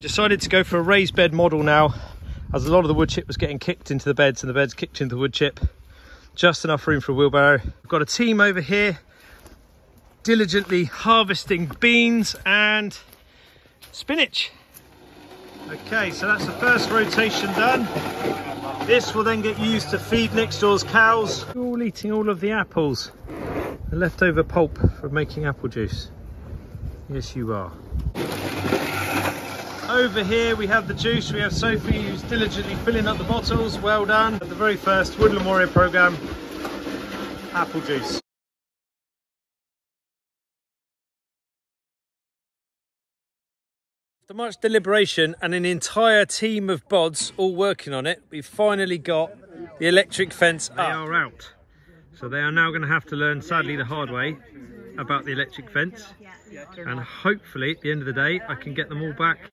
Decided to go for a raised bed model now, as a lot of the wood chip was getting kicked into the beds and the beds kicked into the wood chip. Just enough room for a wheelbarrow. We've got a team over here diligently harvesting beans and spinach. Okay, so that's the first rotation done. This will then get used to feed next door's cows. You're all eating all of the apples. The leftover pulp from making apple juice. Yes, you are. Over here we have the juice. We have Sophie who's diligently filling up the bottles. Well done. The very first Woodland Warrior programme, apple juice. After much deliberation and an entire team of bods all working on it, we've finally got the electric fence up. They are out. So they are now going to have to learn, sadly the hard way, about the electric fence. And hopefully at the end of the day, I can get them all back